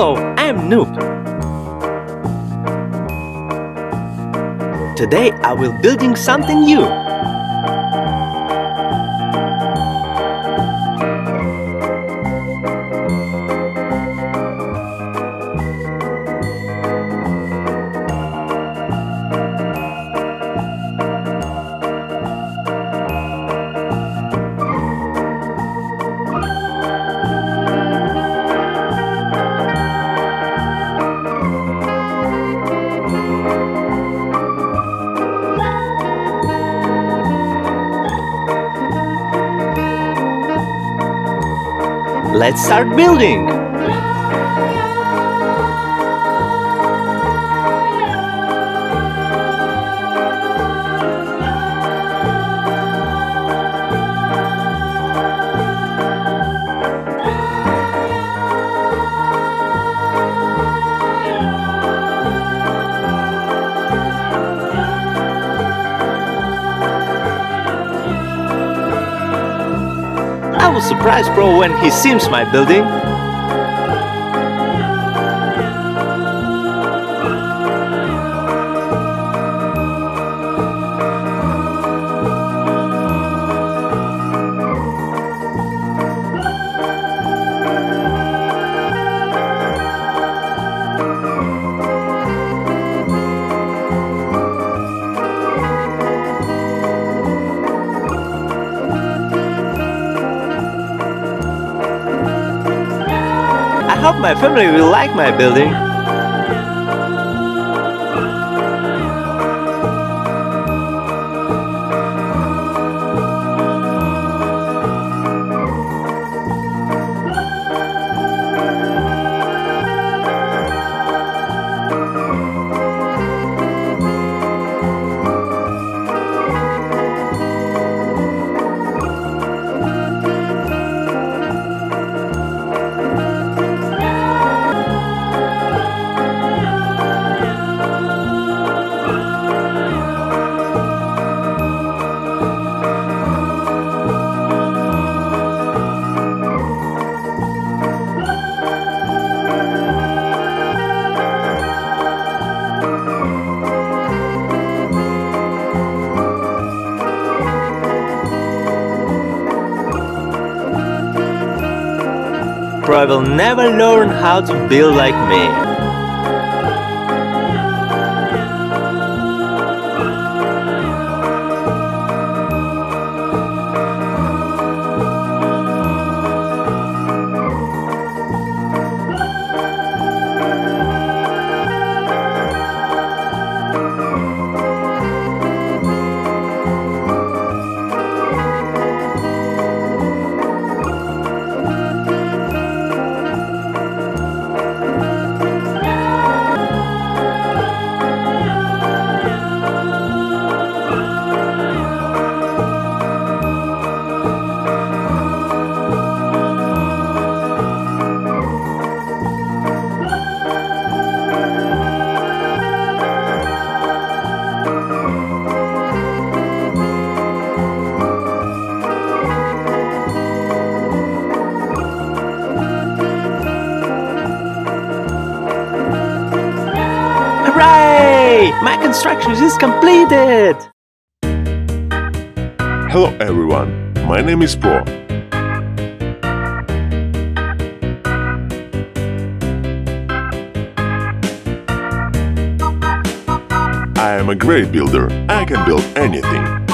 Hello, I'm Noob. Today I will building something new. Let's start building! Was surprised bro when he sees my building. Hope my family will like my building. Will never learn how to build like me. My construction is completed! Hello everyone, my name is Pro. I am a great builder, I can build anything.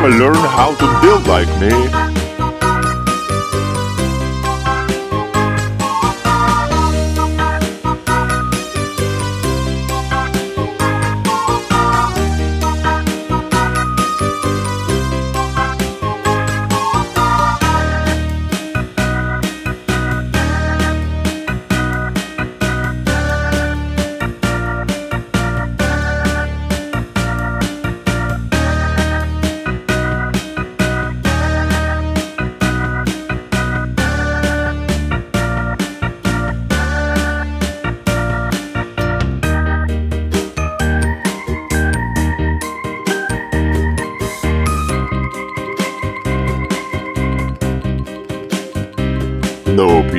Never learn how to build like me.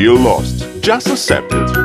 You lost. Just accept it.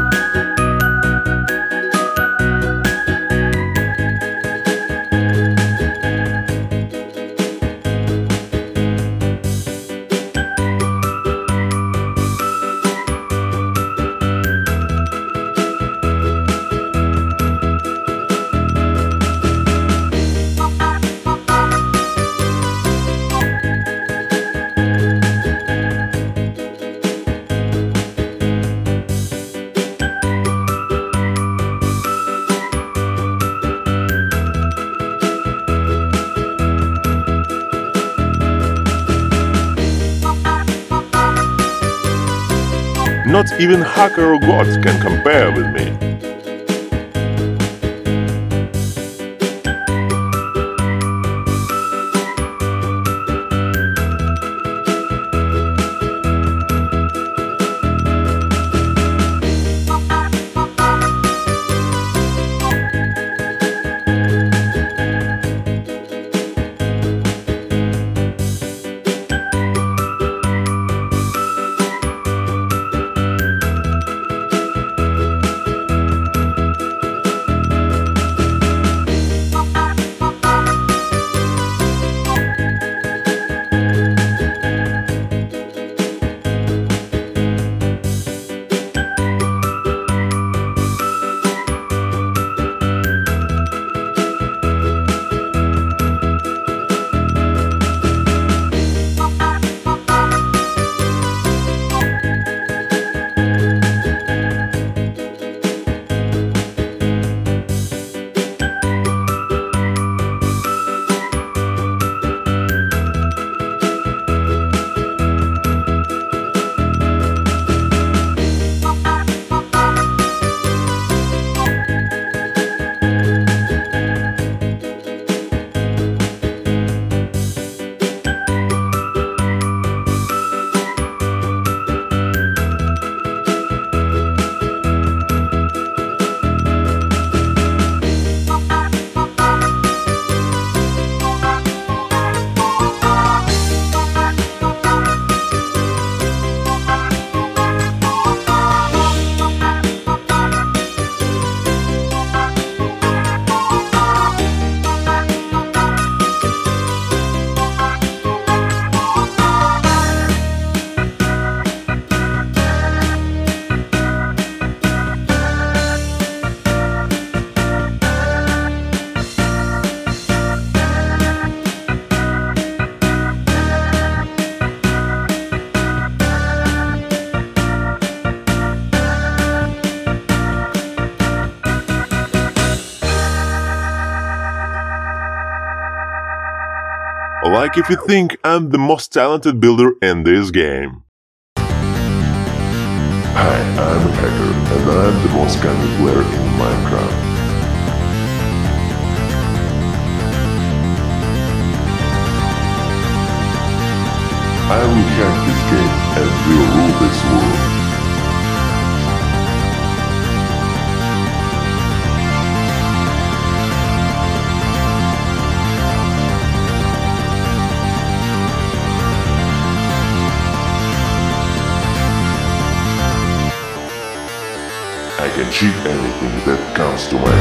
Even hacker gods can compare with me. Like if you think I'm the most talented builder in this game. Hi, I'm a hacker, and I'm the most cunning player in Minecraft. I will hack this game and will rule this world. Cheat anything that comes to my mind.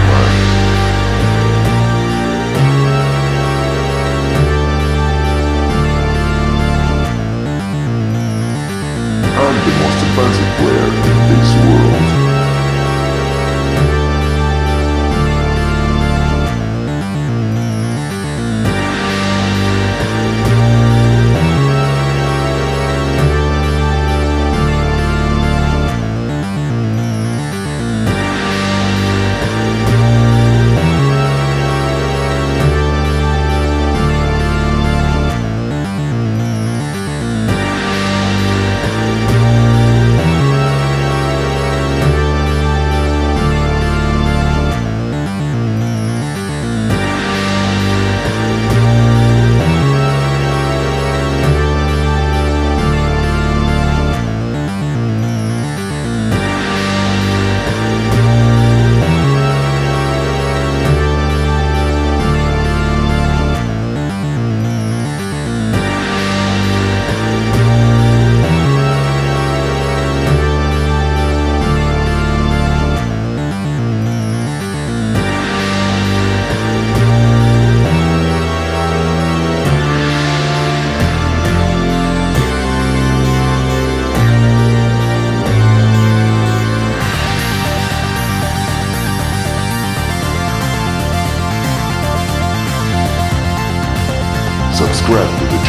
I'm the most advanced player in this world.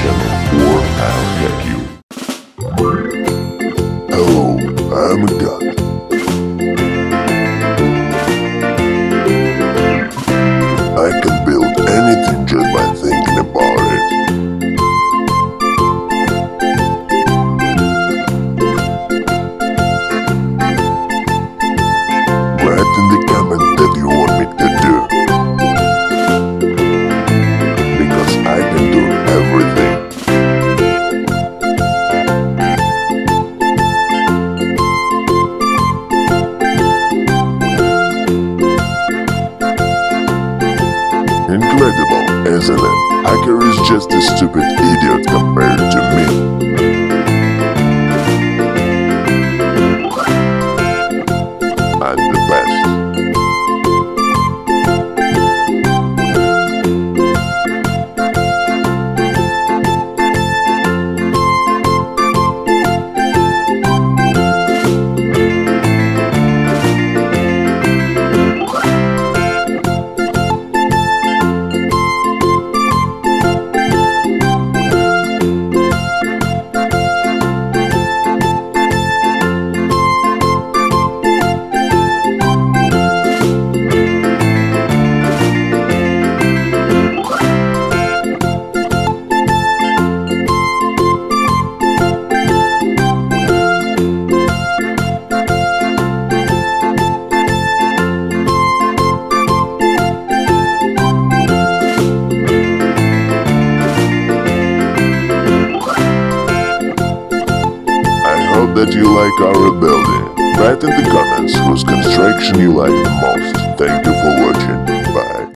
Or I'll hack you. Hello, I'm a god. It? Hacker is just a stupid idiot compared to me. You building. Write in the comments whose construction you like the most. Thank you for watching.